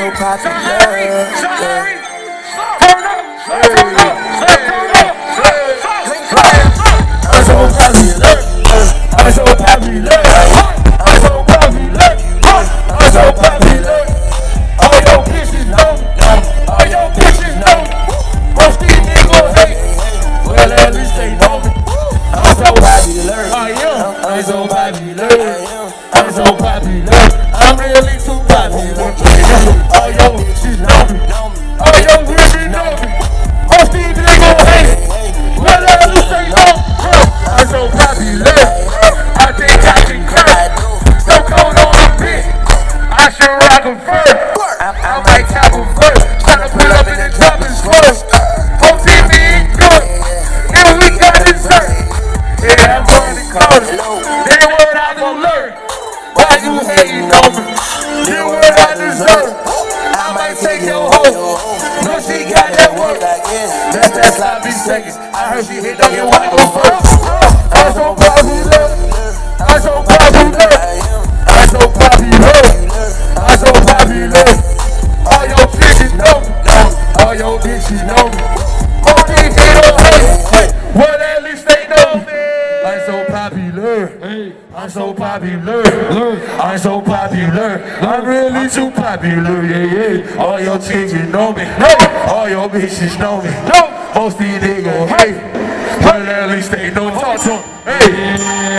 so popular. Sorry. Yeah. Turn up. Turn up. I'm so popular. I'm so popular. I'm so popular. I'm so popular. All your bitches know. All your bitches know. Most these niggas hate. Well, at least they know me. I'm so popular. I am. I'm so popular. I'm so I learn? Why you hating on me? Then what I deserve? I might take your hoe. No, she got that work. That's that sloppy seconds. I heard she hit on you wanna go first. I'm so popular. I'm so popular. I'm so popular. I'm so popular. All your bitches know me. All your bitches know me. Popular. I'm so popular. I'm so popular. I'm really too popular. Yeah, yeah. All your chicks know me. All your bitches know me. Most these niggas hate. Well, at least they know. Talk to 'em. Hey.